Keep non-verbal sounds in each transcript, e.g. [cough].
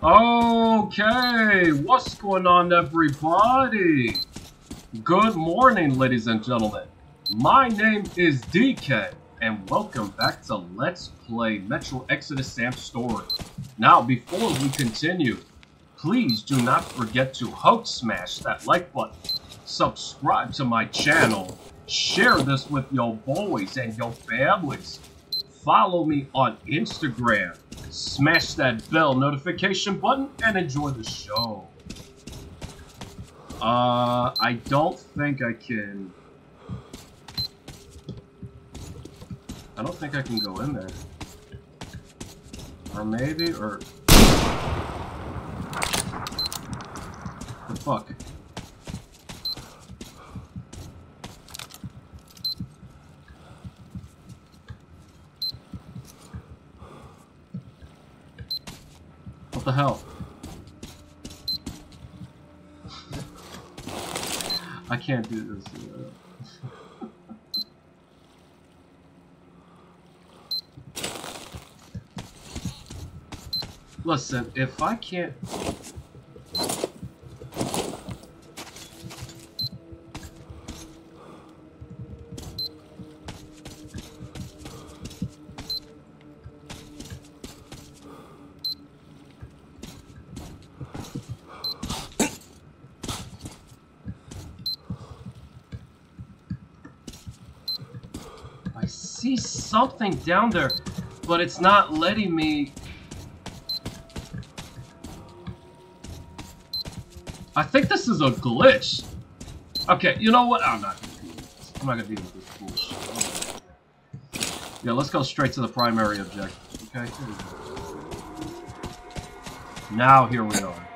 Okay, what's going on everybody? Good morning ladies and gentlemen. My name is DKEN and welcome back to Let's Play Metro Exodus Sam Story. Now before we continue, please do not forget to hulk smash that like button, subscribe to my channel, share this with your boys and your families, follow me on Instagram, smash that bell notification button, and enjoy the show. Uh, I don't think I can... I don't think I can go in there. Or maybe, or... The fuck? What the hell? I can't do this. [laughs] Listen, if I can't... something down there, but it's not letting me... I think this is a glitch. Okay, you know what? I'm not gonna deal with this. I'm not gonna deal with this bullshit. Yeah, let's go straight to the primary objective. Okay. Here. Now here we are.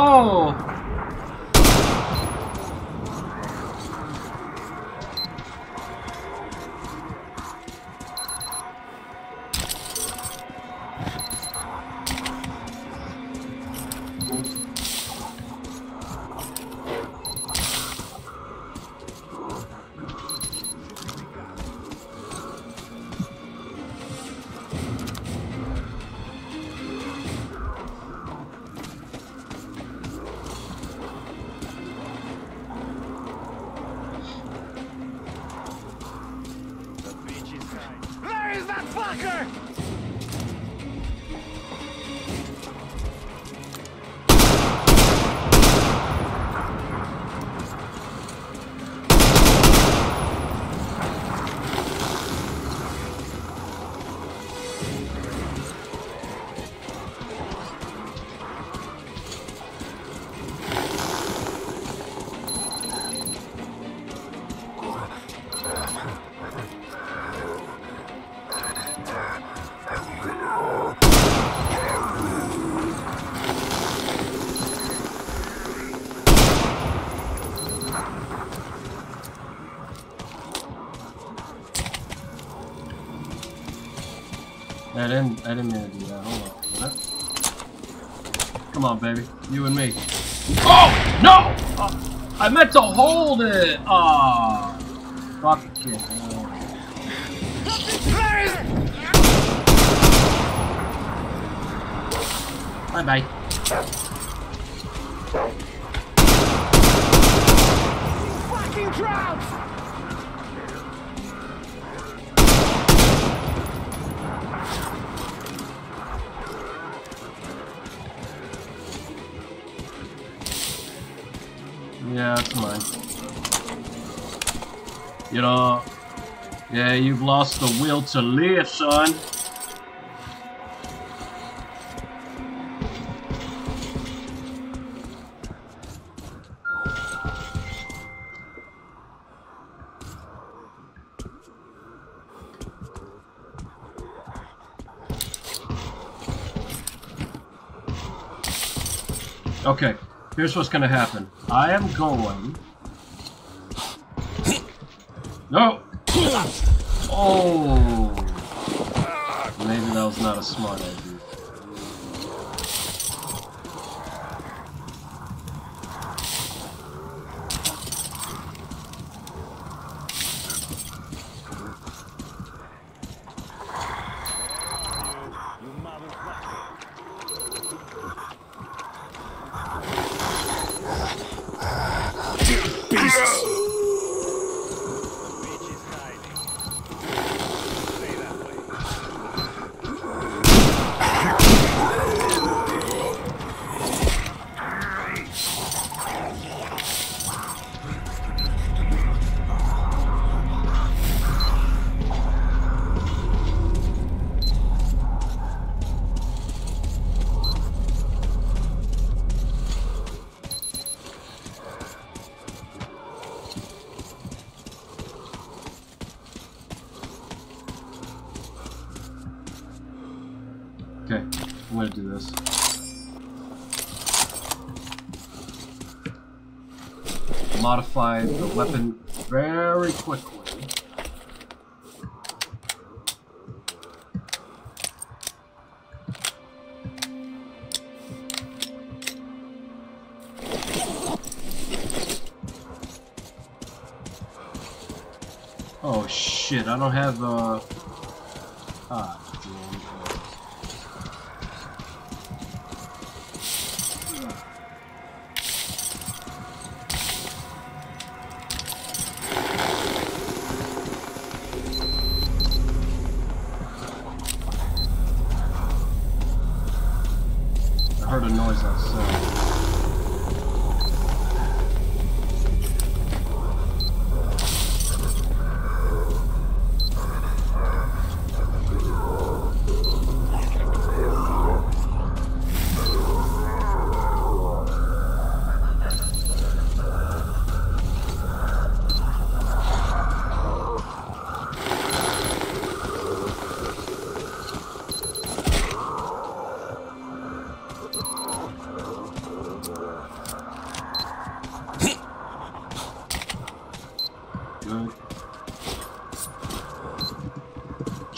Oh! I didn't, mean to do that. Hold on. What? Come on, baby. You and me. Oh! No! Uh, I meant to hold it! Ah, Fuck it. Where is You know, yeah, you've lost the will to live, son. Okay, here's what's gonna happen. I am going... No! Oh! Maybe that was not a smart idea. This. Modify the weapon very quickly. Oh shit, I don't have uh Ah,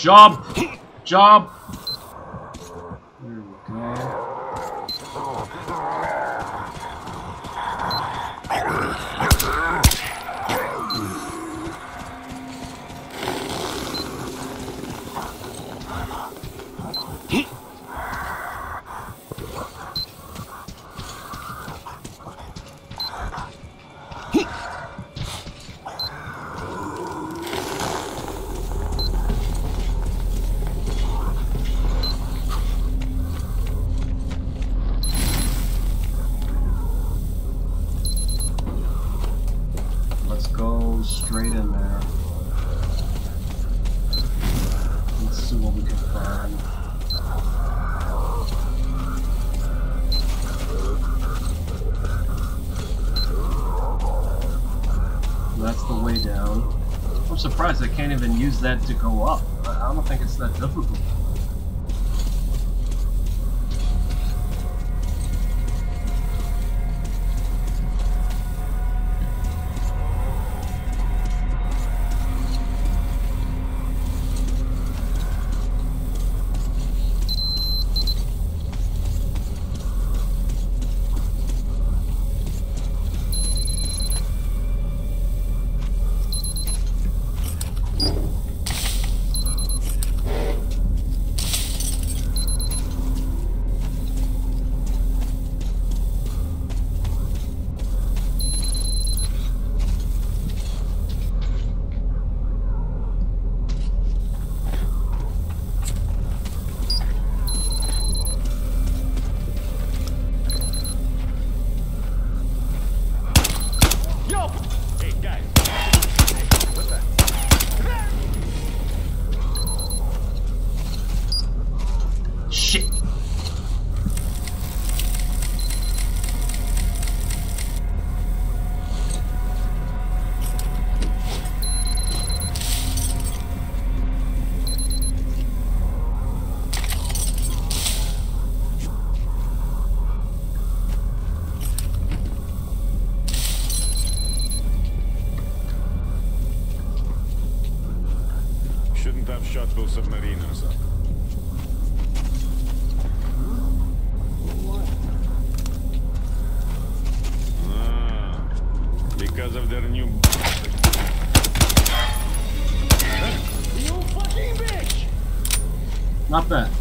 Job! Job! There we go. Let's go straight in there. Let's see what we can find. That's the way down. I'm surprised I can't even use that to go up. I I don't think it's that difficult. Have shuttle submariners up. Ah, because of their new. You fucking bitch! Not bad.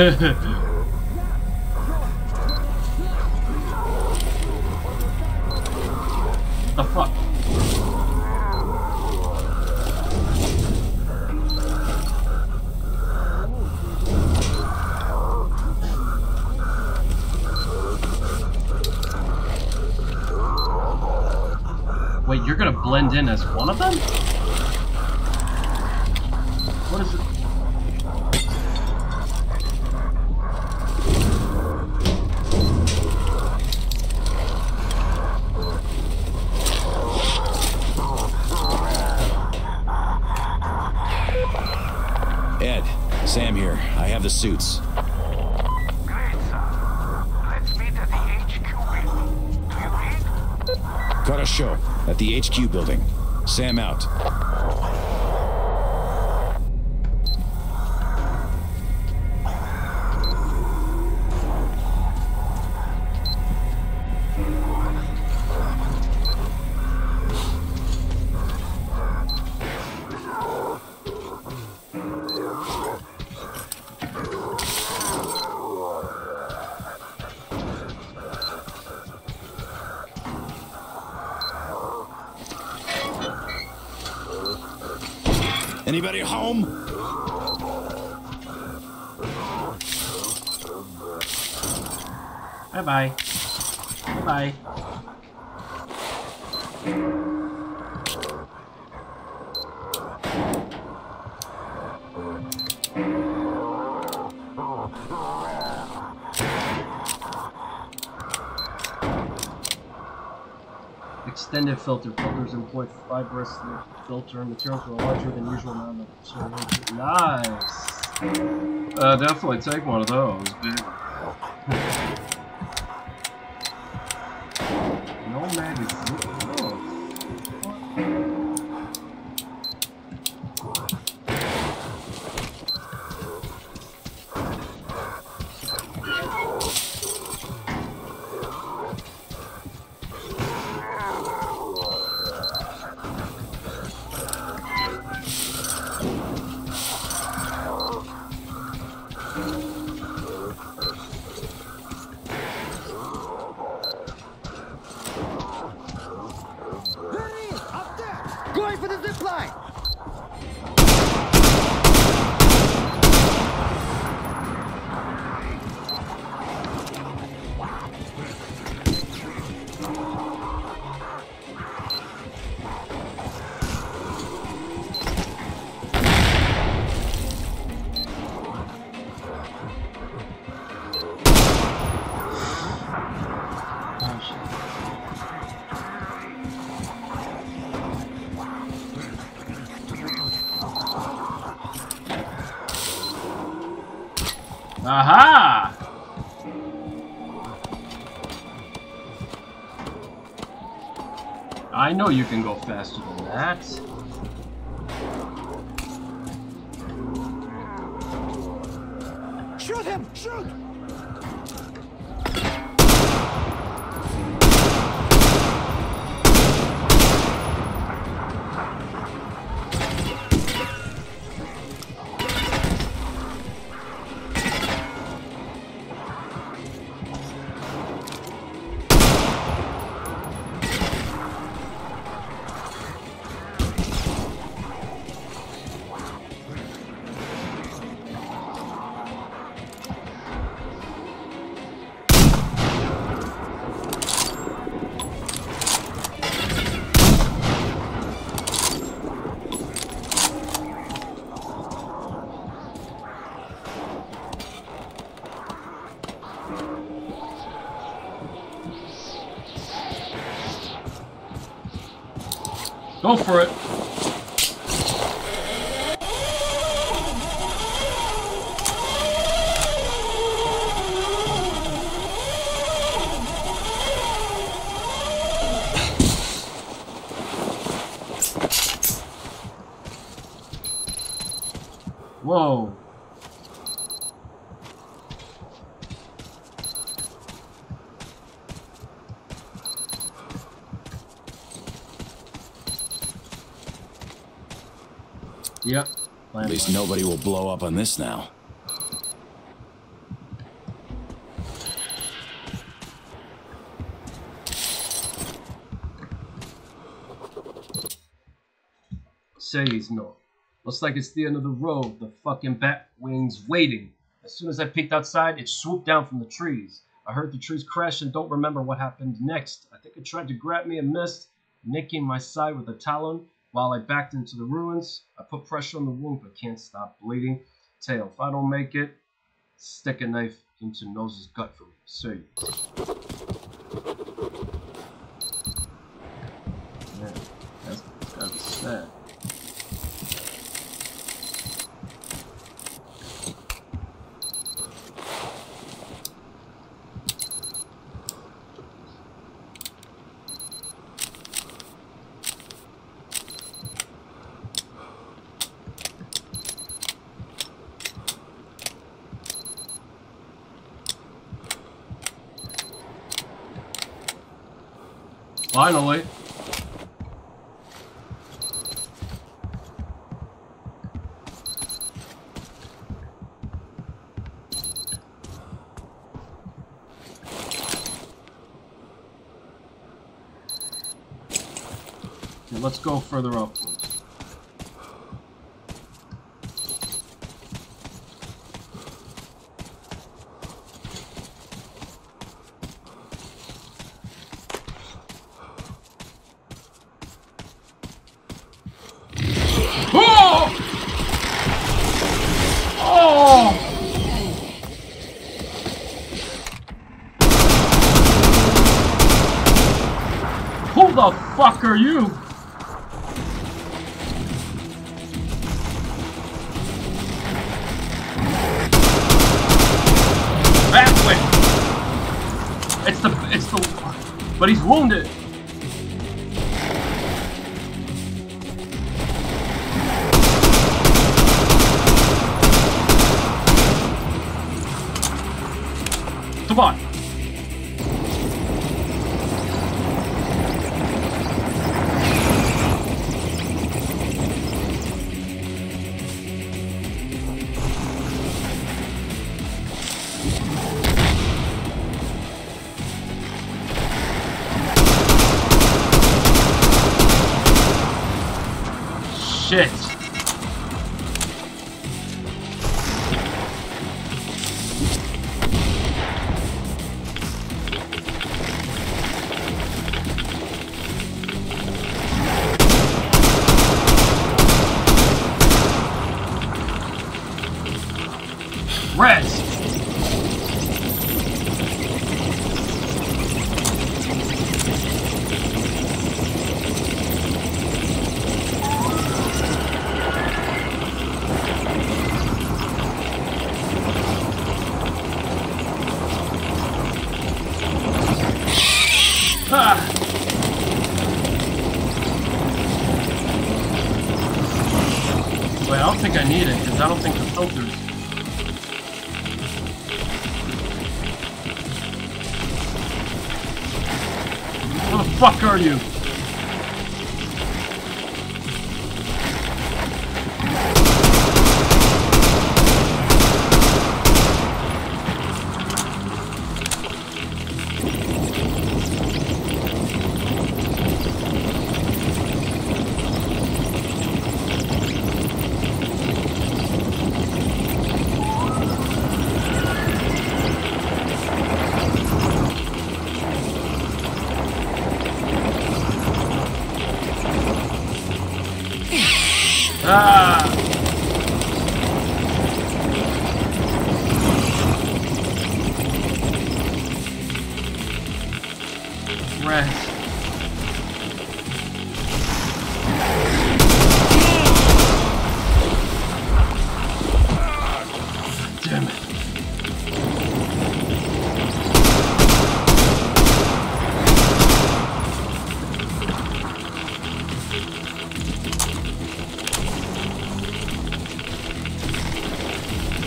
The fuck? Wait, you're gonna blend in as one of them? What is it? Ed, Sam here. I have the suits. Great, sir. Let's meet at the HQ building. Do you read? Got a show at the HQ building. Sam out. Anybody home? Bye bye. Filter. Filters employ fibrous filter materials with a larger than usual amount of. Nice. Uh, definitely take one of those. Big. Aha! I know you can go faster than that. Go for it. Yep. At least nobody will blow up on this now. Say he's not. Looks like it's the end of the road. The fucking bat wing's waiting. As soon as I peeked outside, it swooped down from the trees. I heard the trees crash and don't remember what happened next. I think it tried to grab me and missed, nicking my side with a talon. While I backed into the ruins, I put pressure on the wound but can't stop bleeding. Tail, if I don't make it, stick a knife into Nose's gut for me. Say. Man, that's gotta be sad. Finally. Let's go further upwards. Oh! Oh! Who the fuck are you? That way. It's the it's the but he's wounded.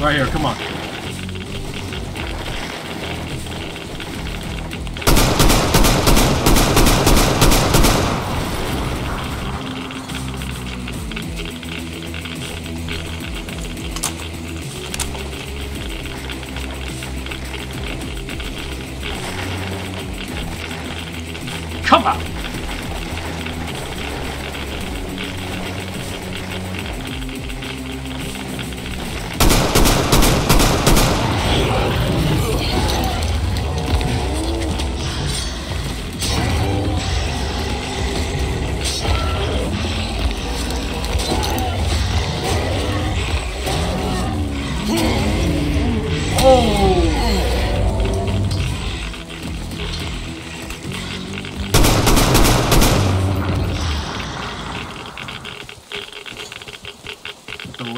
Right here, come on.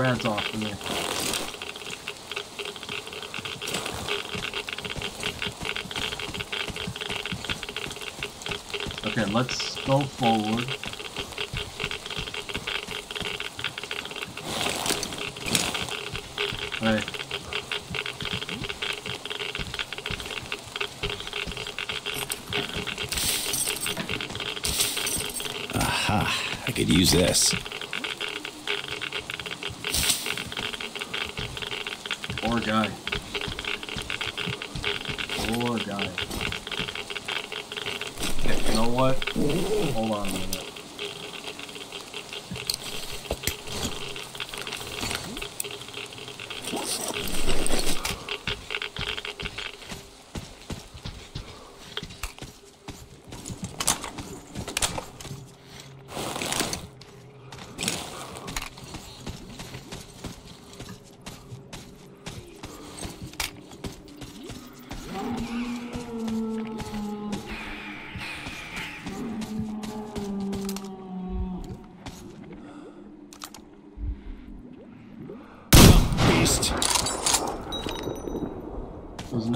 Get off of me. Okay, let's go forward. Hey. Aha, I could use this.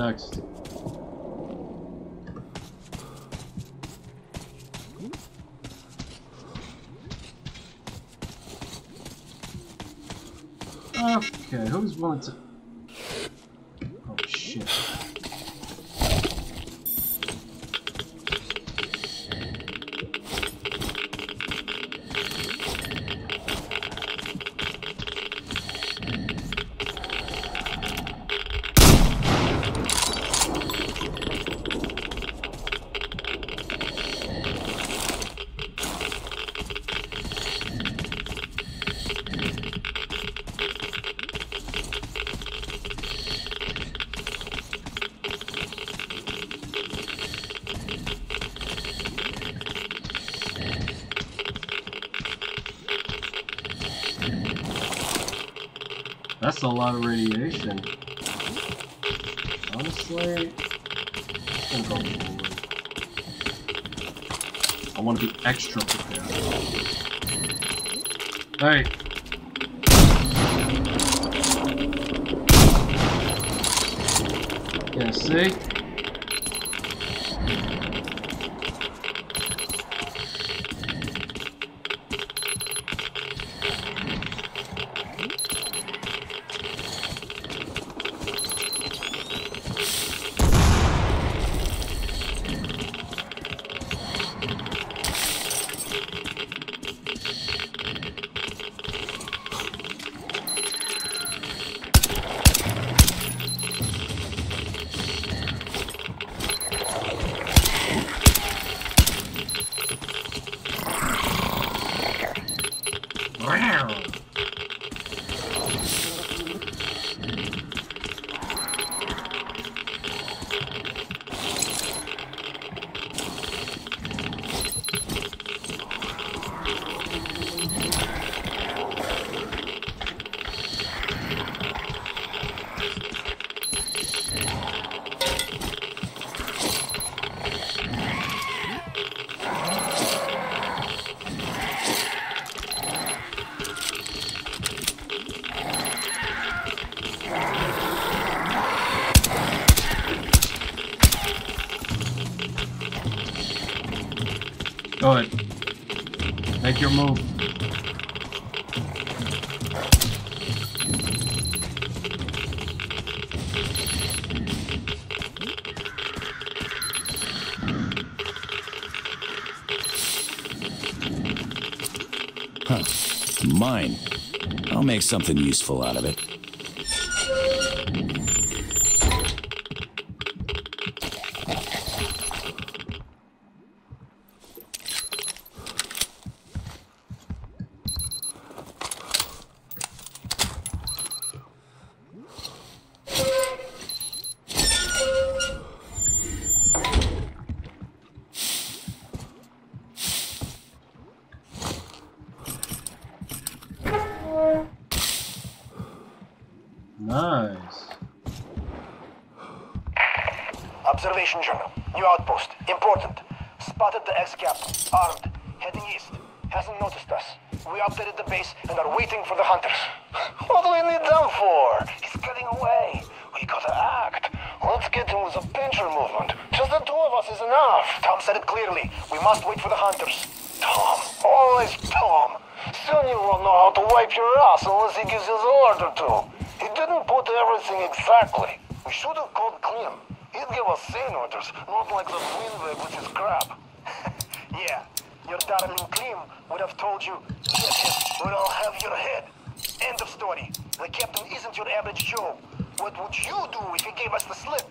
Okay, who's willing to... That's a lot of radiation. Honestly, I'm gonna go forward. I want to be extra prepared. Hey. Yeah, see? Make your move. Huh. Mine. I'll make something useful out of it. Nice. Observation journal. New outpost. Important. Spotted the ex-cap. Armed. Heading east. Hasn't noticed us. We updated the base and are waiting for the hunters. [laughs] What do we need them for? He's getting away. We gotta act. Let's get him with a pincher movement. Just the two of us is enough. Tom said it clearly. We must wait for the hunters. Tom. Always Tom. Soon you won't know how to wipe your ass unless he gives you the order to. Didn't everything exactly. We should have called Klim. He'd give us sane orders, not like the Winweg with his crap. [laughs] yeah, your darling Klim would have told you, get him, or I'll have your head. End of story. The captain isn't your average Joe. What would you do if he gave us the slip?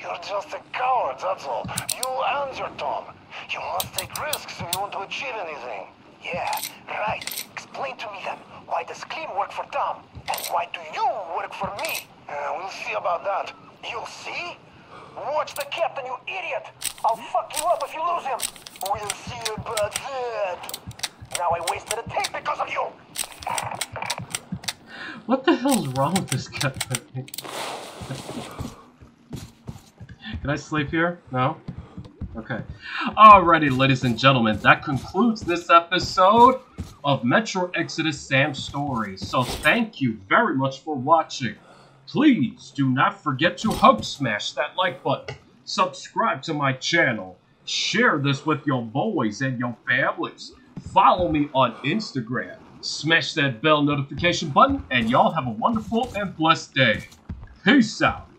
You're just a coward, that's all. You and your Tom. You must take risks if you want to achieve anything. Yeah, right. Explain to me then, why does Klim work for Tom? Why do you work for me? Uh, we'll see about that. You'll see? Watch the captain, you idiot! I'll fuck you up if you lose him! We'll see about that! Now I wasted a tape because of you! What the hell's wrong with this guy? Can I sleep here? No? Okay. Alrighty, ladies and gentlemen, that concludes this episode of Metro Exodus Sam's story. So thank you very much for watching. Please do not forget to hulk smash that like button, subscribe to my channel, share this with your boys and your families, follow me on Instagram, smash that bell notification button, and y'all have a wonderful and blessed day. Peace out.